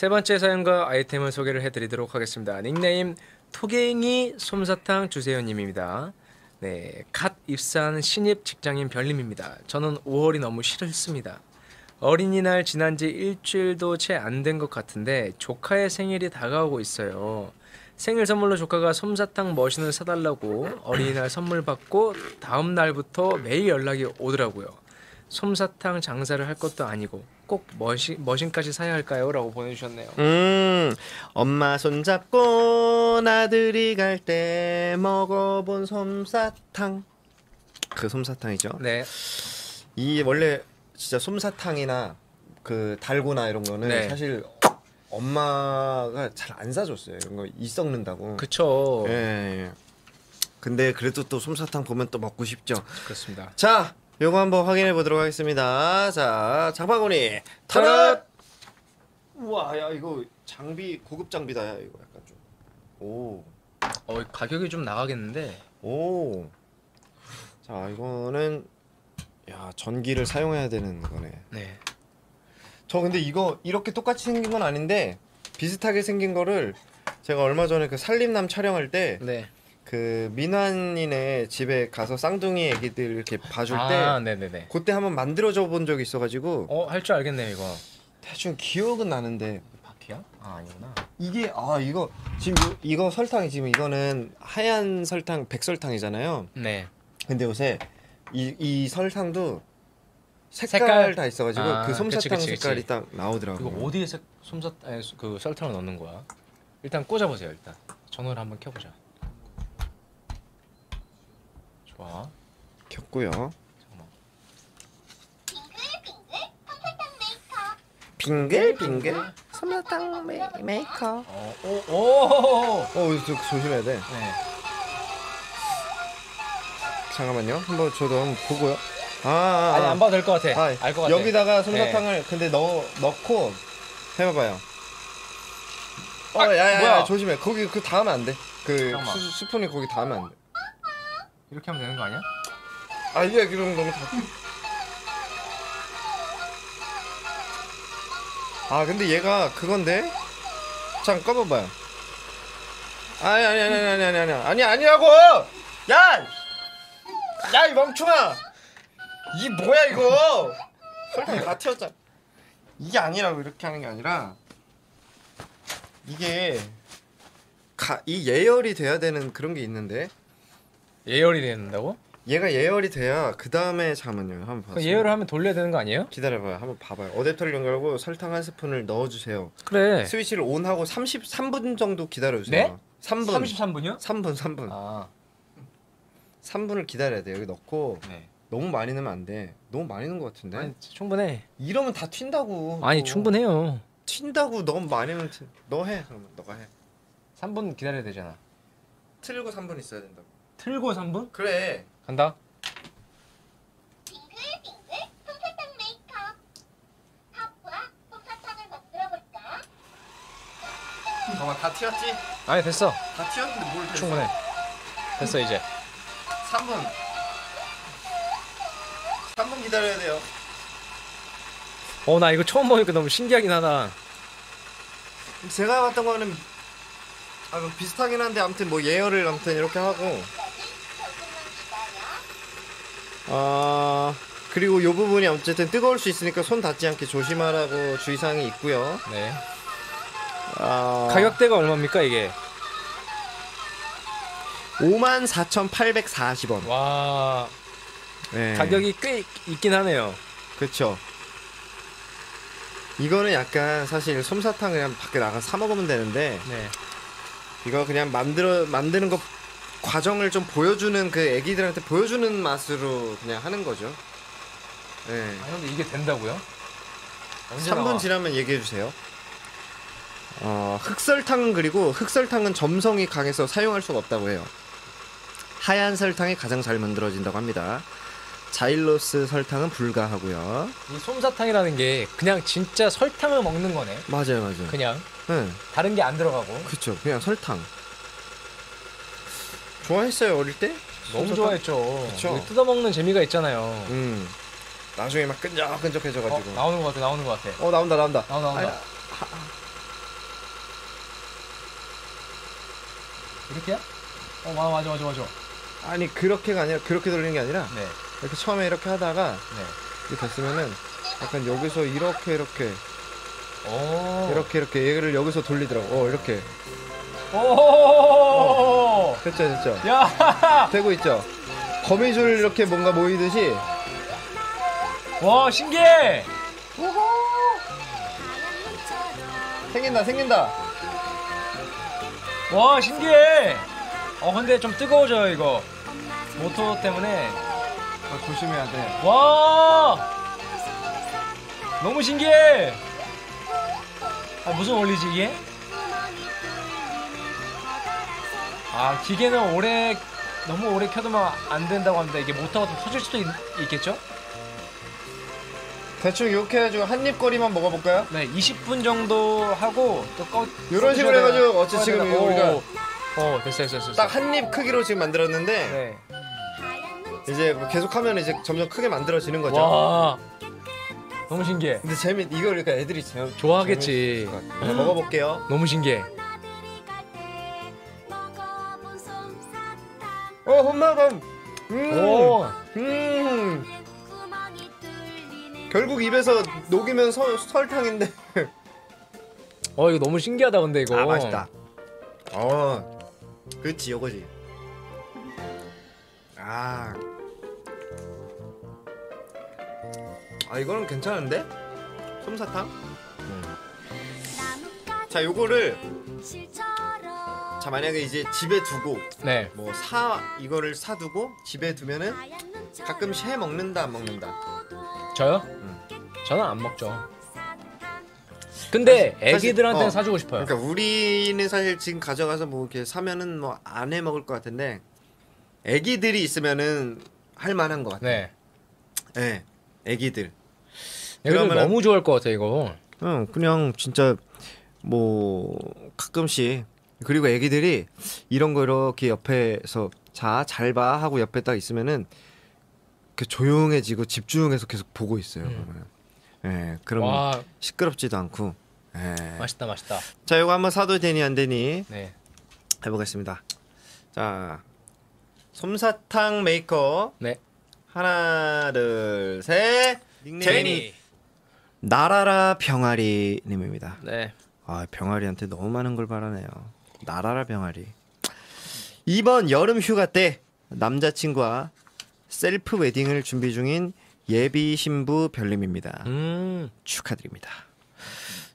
세 번째 사연과 아이템을 소개를 해드리도록 하겠습니다. 닉네임 토갱이 솜사탕 주세요님입니다. 네, 갓 입사한 신입 직장인 별님입니다. 저는 5월이 너무 싫습니다. 어린이날 지난 지 일주일도 채 안 된 것 같은데 조카의 생일이 다가오고 있어요. 생일 선물로 조카가 솜사탕 머신을 사달라고 어린이날 선물 받고 다음 날부터 매일 연락이 오더라고요. 솜사탕 장사를 할 것도 아니고 꼭 머신, 머신까지 사야 할까요? 라고 보내주셨네요. 음, 엄마 손 잡고 나들이 갈 때 먹어본 솜사탕. 그 솜사탕이죠. 네, 이 원래 진짜 솜사탕이나 그 달고나 이런 거는 네. 사실 엄마가 잘 안 사줬어요. 이런 거 이 썩는다고. 그쵸. 예, 예. 근데 그래도 또 솜사탕 보면 또 먹고 싶죠. 그렇습니다. 자, 요거 한번 확인해 보도록 하겠습니다. 자, 장바구니 타라! 우와, 야 이거 장비 고급 장비다. 야 이거 약간 좀. 오, 어, 가격이 좀 나가겠는데. 오. 자, 이거는 야 전기를 사용해야 되는 거네. 네. 저 근데 이거 이렇게 똑같이 생긴 건 아닌데 비슷하게 생긴 거를 제가 얼마 전에 그 살림남 촬영할 때 네. 그 민환이네 집에 가서 쌍둥이 애기들 이렇게 봐줄 때 아, 네네네. 그때 한번 만들어줘 본 적이 있어가지고 어, 할 줄 알겠네요, 이거. 대충 기억은 나는데 바퀴야? 아, 아니구나. 이게 아 이거 지금 요- 이거 설탕이 지금 이거는 하얀 설탕 백설탕이잖아요. 네. 근데 요새 이, 이 설탕도 색깔, 색깔? 다 있어가지고 아, 그 솜사탕 그치, 그치, 색깔이. 딱 나오더라고. 이거 어디에 색, 솜사, 아니, 그 설탕을 넣는 거야? 일단 꽂아보세요, 일단. 전원을 한번 켜보자. 좋아. 켰고요. 잠깐만. 빙글빙글 솜사탕 메, 메이커. 어, 오, 오! 어, 좀 조심해야 돼. 네. 잠깐만요. 한번 저도 한번 보고요. 아, 아, 아니, 아. 안 봐도 될 것 같아. 아, 알 것 같아. 네. 여기다가 솜사탕을 근데 넣어 넣고 해봐봐요. 어, 야야야, 뭐야? 조심해. 거기 그 닿으면 안 돼. 그 잠깐만. 스푼이 거기 닿으면 안 돼. 이렇게 하면 되는 거 아니야? 아, 이게 그럼 너무 다. 아, 근데 얘가 그건데. 잠깐 꺼봐봐요. 아니 아니 아니 아니 아니 아니 아니 아니라고. 야, 야 이 멍충아. 이 뭐야 이거? 설탕 다 튀었잖아. 이게 아니라고 이렇게 하는 게 아니라 이게 가, 이 예열이 돼야 되는 그런 게 있는데 예열이 된다고? 얘가 예열이 돼야 그 다음에 잠깐만요 한번 그 봐요. 예열을 하면 돌려야 되는 거 아니에요? 기다려봐요 한번 봐봐요 어댑터를 연결하고 설탕 한 스푼을 넣어주세요 그래. 스위치를 온하고 33분 정도 기다려주세요 네? 3분 33분이요? 3분 3분 아, 3분을 기다려야 돼 여기 넣고 네. 너무 많이 넣으면 안 돼 너무 많이 넣은 것 같은데 아니, 충분해. 이러면 다 튄다고 아니, 또. 충분해요. 튄다고 너무 많이 넣으면 튄- 너 해 그러면 너가 해 3분 기다려야 되잖아. 틀고 3분 있어야 된다고 틀고 3분? 그래 간다. 잠깐만 다 튀었지? 아니, 됐어. 다 튀었는데 뭘 됐어 충분해. 됐어, 이제. 3분 3분 기다려야 돼요 어, 나 이거 처음 보니까 너무 신기하긴 하다. 제가 봤던 거는 아, 뭐 비슷하긴 한데 아무튼 뭐 예열을 아무튼 이렇게 하고 아 그리고 요 부분이 어쨌든 뜨거울 수 있으니까 손 닿지 않게 조심하라고 주의사항이 있고요. 네. 아, 가격대가 얼마입니까, 이게? 54,840원. 와, 네. 가격이 꽤 있긴 하네요. 그렇죠. 이거는 약간 사실 솜사탕 그냥 밖에 나가 사 먹으면 되는데 네. 이거 그냥 만들어 만드는 거 과정을 좀 보여주는 그 애기들한테 보여주는 맛으로 그냥 하는 거죠. 네. 아, 근데 이게 된다고요? 언제 3분 나와? 지나면 얘기해 주세요. 어, 흑설탕은 그리고 흑설탕은 점성이 강해서 사용할 수가 없다고 해요. 하얀 설탕이 가장 잘 만들어진다고 합니다. 자일로스 설탕은 불가하고요. 이 솜사탕이라는 게 그냥 진짜 설탕을 먹는 거네. 맞아요, 맞아요. 그냥 응, 다른 게 안 들어가고. 그쵸. 그냥 설탕. 좋아했어요 어릴 때? 너무 좋아했죠. 그쵸. 뜯어먹는 재미가 있잖아요. 음. 나중에 막 끈적끈적해져가지고. 어, 나오는 것 같아, 나오는 것 같아. 어 나온다 나온다. 나온다, 나온다. 아, 아. 이렇게야? 어, 맞아, 맞아, 맞아, 맞아. 아니 그렇게가 아니라 그렇게 돌리는 게 아니라 네. 이렇게 처음에 이렇게 하다가 네. 이렇게 됐으면은 약간 여기서 이렇게 이렇게 오. 이렇게 이렇게 얘를 여기서 돌리더라고. 어 이렇게. 오. 어. 됐죠 됐죠. 야. 되고 있죠. 거미줄 이렇게 뭔가 모이듯이 와 신기해. 생긴다 생긴다. 와 신기해. 어 근데 좀 뜨거워져요 이거. 모터 때문에. 어, 조심해야 돼. 와. 너무 신기해. 아 무슨 원리지 이게? 아 기계는 오래 너무 오래 켜두면 안 된다고 합니다. 이게 모터가 좀 터질 수도 있, 있겠죠? 대충 이렇게 해가지고 한입 거리만 먹어볼까요? 네, 20분 정도 하고 또 꺼. 이런 식으로 해가지고 어째 지금? 이거 우리가 오, 어 됐어 됐어 됐어. 딱 한 입 크기로 지금 만들었는데 네. 이제 뭐 계속하면 이제 점점 크게 만들어지는 거죠. 와. 너무 신기해. 근데 재밌 이거 그러니까 애들이 재, 좋아하겠지. 재밌을 것 같아요. 자, 먹어볼게요. 너무 신기해. 혼마감. 음. 오. 음. 결국 입에서 녹이면 서, 설탕인데. 어 이거 너무 신기하다 근데 이거. 아 맛있다. 어. 그렇지 요거지. 아. 아 이거는 괜찮은데? 솜사탕? 자 요거를 자 만약에 이제 집에 두고 네. 뭐 사 이거를 사두고 집에 두면은 가끔씩 해 먹는다 안 먹는다. 저요? 음. 저는 안 먹죠. 근데 사실- 애기들한테는 어. 사주고 싶어요. 그러니까 우리는 사실 지금 가져가서 뭐 이렇게 사면은 뭐 안 해 먹을 것 같은데 애기들이 있으면은 할 만한 것 같아. 네. 네. 애기들. 애기들 그러면은- 너무 좋아할 것 같아 이거. 응, 그냥 진짜 뭐 가끔씩 그리고 애기들이 이런 거 이렇게 옆에서 자 잘 봐 하고 옆에 딱 있으면은 그 조용해지고 집중해서 계속 보고 있어요. 음. 그러면. 예, 그럼 와 시끄럽지도 않고. 예. 맛있다 맛있다. 자, 이거 한번 사도 되니 안 되니 네. 해보겠습니다. 자, 솜사탕 메이커 네. 하나, 둘, 셋. 닉네임이 나라라 병아리 님입니다. 네. 아 병아리한테 너무 많은 걸 바라네요. 나라라 병아리. 이번 여름 휴가 때 남자친구와 셀프 웨딩을 준비 중인 예비 신부 별님입니다. 음. 축하드립니다.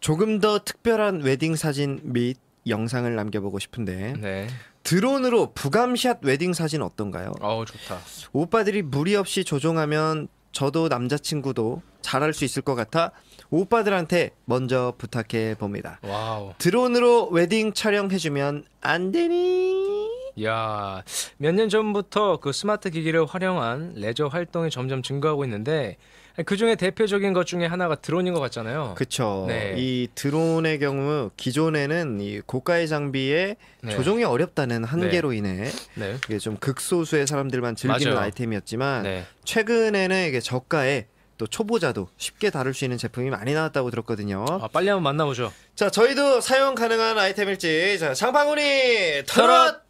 조금 더 특별한 웨딩 사진 및 영상을 남겨보고 싶은데 네. 드론으로 부감샷 웨딩 사진 어떤가요? 어우 좋다. 오빠들이 무리 없이 조종하면 저도 남자친구도 잘할 수 있을 것 같아 오빠들한테 먼저 부탁해 봅니다. 와우. 드론으로 웨딩 촬영해주면 안 되니? 야, 몇 년 전부터 그 스마트 기기를 활용한 레저 활동이 점점 증가하고 있는데 그 중에 대표적인 것 중에 하나가 드론인 것 같잖아요. 그쵸. 네. 이 드론의 경우 기존에는 이 고가의 장비에 네. 조종이 어렵다는 한계로 인해 네. 이게 좀 극소수의 사람들만 즐기는. 아이템이었지만 네. 최근에는 이게 저가에 또 초보자도 쉽게 다룰 수 있는 제품이 많이 나왔다고 들었거든요. 아, 빨리 한번 만나보죠. 자, 저희도 사용 가능한 아이템일지 자, 장바구니 터럿.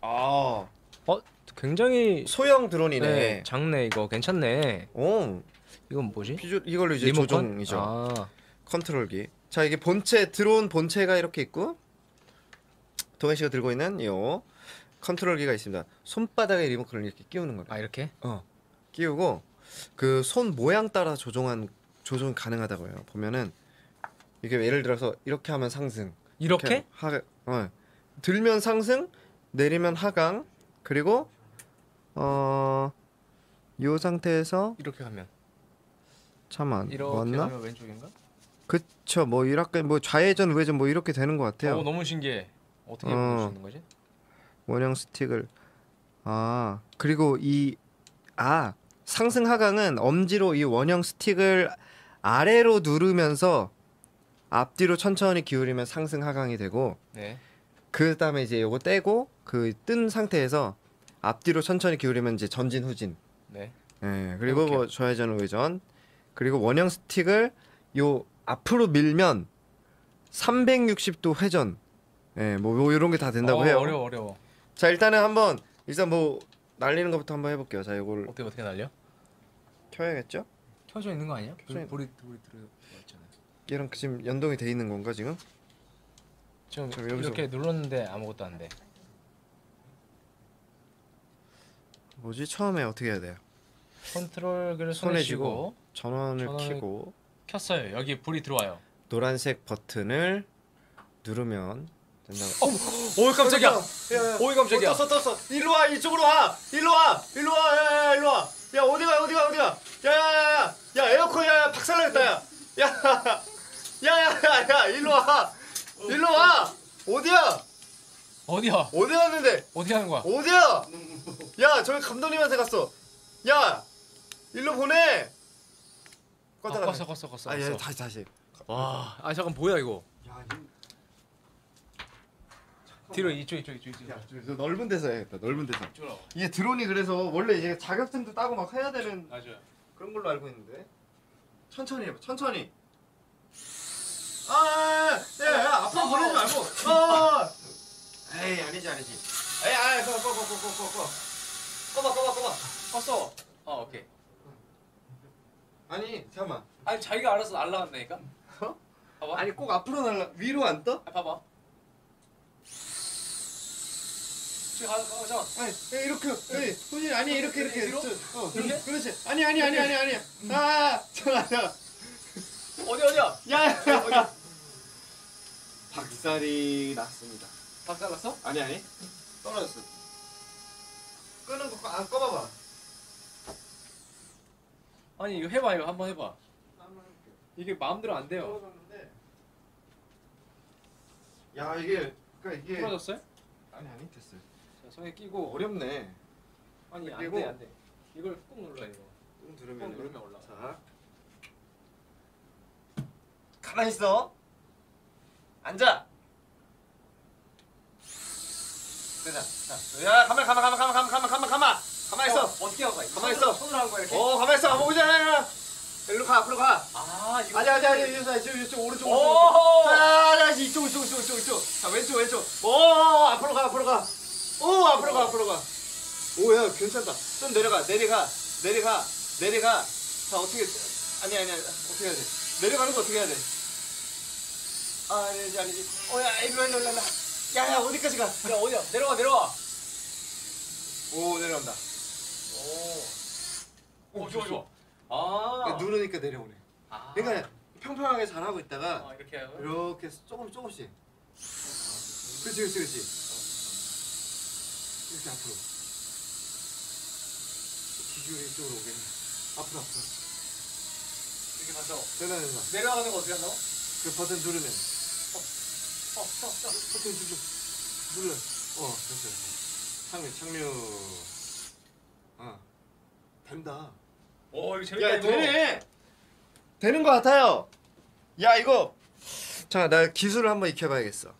아, 어, 굉장히 소형 드론이네. 네, 작네 이거 괜찮네. 오, 이건 뭐지? 비주, 이걸로 이제 리모컨? 조종이죠. 아, 컨트롤기. 자, 이게 본체 드론 본체가 이렇게 있고 동현 씨가 들고 있는 요 컨트롤기가 있습니다. 손바닥에 리모컨을 이렇게 끼우는 거예요. 아 이렇게? 어. 끼우고 그 손 모양 따라 조종한 조종 가능하다고 해요. 보면은 이게 예를 들어서 이렇게 하면 상승. 이렇게? 하 어. 들면 상승, 내리면 하강. 그리고 어 요 상태에서 이렇게 가면 잠만 이렇게 맞나? 왼쪽인가? 그쵸 뭐 이렇게 뭐 좌회전 우회전 뭐 이렇게 되는 것 같아요. 어, 너무 신기해. 어떻게 어. 볼수 있는 거지? 원형 스틱을 아 그리고 이 아 상승 하강은 엄지로 이 원형 스틱을 아래로 누르면서 앞뒤로 천천히 기울이면 상승 하강이 되고 네. 그 다음에 이제 요거 떼고 그 뜬 상태에서 앞뒤로 천천히 기울이면 이제 전진 후진 네. 예 그리고. 뭐 좌회전 우회전 그리고 원형 스틱을 요 앞으로 밀면 360도 회전 예, 뭐, 뭐 이런 게 다 된다고 어, 해요. 어려워 어려워. 자, 일단은 한번 일단 뭐 날리는 것부터 한번 해볼게요. 자, 이걸 어떻게 어떻게 날려? 켜야겠죠? 켜져 있는 거 아니야? 켜져 있- 불이 불이 들어왔잖아. 얘랑 지금 연동이 돼 있는 건가 지금? 지금 저 여기서- 이렇게 눌렀는데 아무것도 안 돼. 뭐지? 처음에 어떻게 해야 돼요? 컨트롤을 손에 손에 쥐고 쥐고 전원을 전원을- 켜고 켰어요. 여기 불이 들어와요. 노란색 버튼을 누르면 된다고. 오 깜짝이야. 오이 깜짝이야. 어, 떴어 떴어. 일로 와 이쪽으로 와. 일로 와. 일로 와. 야, 야, 야, 일로 와. 야 어디가 어디가 어디가. 야야야야. 야 에어컨 야 박살나겠다 야. 야. 야야야야 일로 와. 일로 와. 어디야? 어디야? 어디 갔는데? 어디 가는 거야? 어디야? 야 저기 감독님한테 갔어. 야 일로 보내. 아, 껐다가. 껐어 껐어 껐어. 아, 예, 껐어. 다시 다시. 와, 아 잠깐 뭐야 이거? 야, 뒤로 이쪽 이쪽 이쪽 이쪽. 야, 저, 저 넓은 데서 해야겠다. 넓은 데서. 이쪽으로. 이게 드론이 그래서 원래 이제 자격증도 따고 막 해야 되는 맞아요. 그런 걸로 알고 있는데. 천천히 해봐. 천천히. 아, 야, 야, 야 앞으로 보내지 말고. 어. 에이, 아니지, 아니지. 에이, 아, 꺼, 꺼, 꺼, 꺼, 꺼, 꺼, 꺼. 꺼봐, 꺼봐, 꺼봐. 껐어. 어 오케이. 아니, 잠깐만. 아니 자기가 알아서 날라간다니까. 어? 봐봐. 아니, 꼭 앞으로 날라. 위로 안 떠? 아, 봐봐. 지금 가, 가, 잠깐. 아니, 야, 이렇게. 에이, 손이 아니 이렇게 이렇게. 뒤로? 저, 어, 이렇게? 그렇지. 아니, 아니, 아니, 아니, 아니. 아, 잠깐, 잠깐. 어디 어디야? 야. 박살이 났습니다. 박살 났어? 아니 아니 떨어졌어. 끄는 거 안 꺼봐봐. 아니 이거 해봐 이거 한번 해봐. 이게 마음대로 안 돼요. 떨어졌는데. 야 이게 그러니까 이게 풀어졌어요? 아니 아니 됐어요. 자 손에 끼고 어렵네. 아니 그리고- 안돼 안 돼. 이걸 꾹 눌러 이거. 꾹꾹 누르면 누르면 올라가. 자. 가만히 있어. 앉아. 됐다. 자, 야 가만 가만 가만 가만 가만 가만 가만 가만 가만 있어. 어떻게 하고 가? 가만히 있어. 손으로 하는 거야 이렇게. 어 가만 있어. 한번 보자. 일로 가 앞으로 가. 아 이거. 아니 아니 아니 이쪽 이쪽 이쪽 오른쪽 오! 오른쪽 자 이쪽 이쪽 이쪽 이쪽 이쪽 자 왼쪽 왼쪽 오 앞으로 가 앞으로 가오 앞으로 가 앞으로 가오야 괜찮다 좀 내려가 내려가 내려가 내려가 자 어떻게 아니 아니 아니 어떻게 해야 돼 내려가는 거 어떻게 해야 돼 아 아니지 아니지 오야 일로 일로 일로 야 야 어디까지 야 어디야? 내려와 내려와. 가오 내려간다 오. 오 좋아 좋아. 아. 누르니까 내려오네 아. 그러니까 평평하게 잘하고 있다가 아, 이렇게 하고. 이렇게 조금 조금씩. 그렇지, 그렇지, 그렇지. 이렇게 앞으로. 기준이 이쪽으로 오게. 앞으로, 앞으로. 이렇게 가서 된다, 된다. 내려가는 거 어떻게 한다고? 그 버튼 누르면. 어, 어, 어. 버튼 눌러. 눌러. 어, 됐어, 됐어. 창류, 창류. 어. 된다. 오 이거 재밌다 야, 이거. 되네. 되는 것 같아요. 야, 이거. 자, 나 기술을 한번 익혀봐야겠어.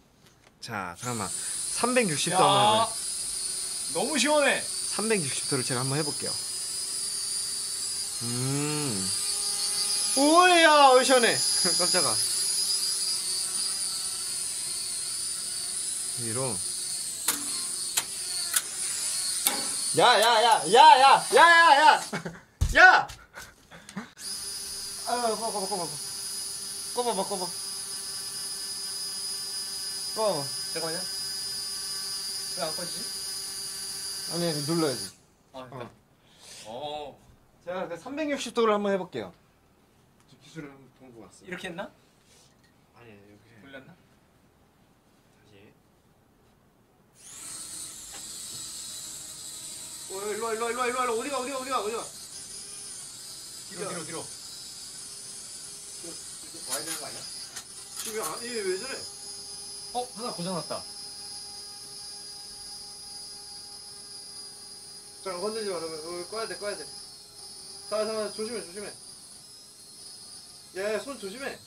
자, 잠깐만. 360도 한번 야. 해봐요. 너무 시원해. 360도를 제가 한번 해볼게요. 음. 오야, 어, 시원해. 깜짝아. 위로. 야, 야, 야, 야, 야, 야, 야, 야, 야. 아, 꺼봐, 꺼봐, 꺼봐. 꺼봐봐, 꺼봐. 꺼봐. 잠깐만요. 왜 안 꺼지지? 아니, 아니, 눌러야지. 아 됐다. 어. 제가 그 360도를 한번 해볼게요. 저 기술을 한번 본것 같습니다. 이렇게 했나? 아니 이렇게 돌렸나? 다시. 어 일로 와 일로 와 일로 와 일로 와 어디가 어디가 어디가 어디가 뒤로 뒤로 뒤로. 와야 되는 거 아니야? 지금 아니 왜 저래? 어 하나 고장났다. 잠깐 건들지 마. 어, 꺼야 돼 꺼야 돼. 자, 자, 조심해, 조심해. 예, 손 조심해.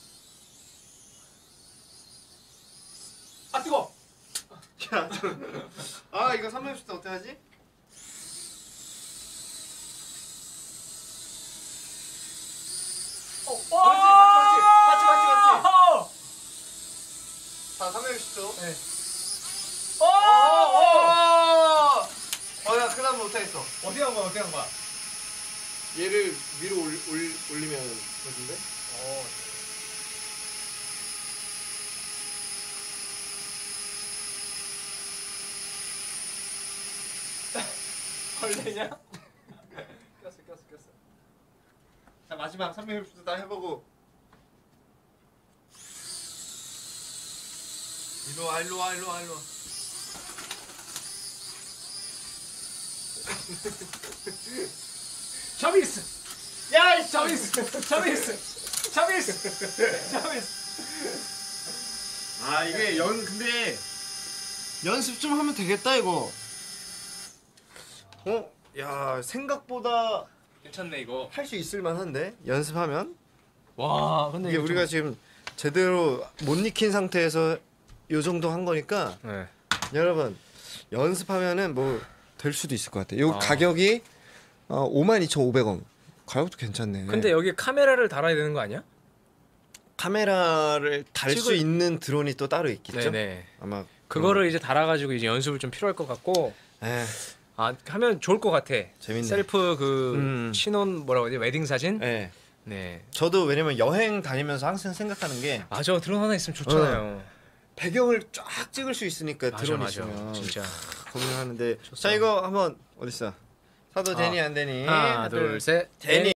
아, 뜨거! 야, 아, 이거 360도 어떻게 하지? 어, 어, 어, 맞지, 맞지, 맞지, 맞지, 맞지. 자, 360도. 네. 어! 어! 오! 어, 나 큰일 나면 못하겠어. 어디 한 거야, 어디 한 거야? 얘를 위로 올, 올, 올리면 되는데? 어. 벌레냐? 꼈어 꼈어 꼈어. 자 마지막 360도 다 해보고. 일로 와 일로 와 일로 와 일로 와. 야, 이 저비스. 저비스. 저비스. 저비스. 아 이게 연 근데 연습 좀 하면 되겠다 이거. 어? 야 생각보다 괜찮네 이거. 할 수 있을 만한데 연습하면 와, 근데 이게 우리가 지금 제대로 못 익힌 상태에서 요 정도 한 거니까 좀... 네. 여러분 연습하면은 뭐 될 수도 있을 것 같아요. 요 아. 가격이 어, 52,500원. 가격도 괜찮네. 근데 여기 카메라를 달아야 되는 거 아니야? 카메라를 달 수 찍을- 있는 드론이 또 따로 있겠죠? 네네. 아마 그거를 이제 달아가지고 이제 연습을 좀 필요할 것 같고 에, 아 하면 좋을 것 같아. 재밌네. 셀프 그 음. 신혼 뭐라고 하지 웨딩 사진. 예. 네. 저도 왜냐면 여행 다니면서 항상 생각하는 게아저 드론 하나 있으면 좋잖아요. 배경을 쫙 찍을 수 있으니까 맞아 드론 맞아. 있으면 진짜. 고민하는데 좋습니다. 자 이거 한번 어디 있어? 사도 아. 되니 안 되니? 하나 둘 셋. 되니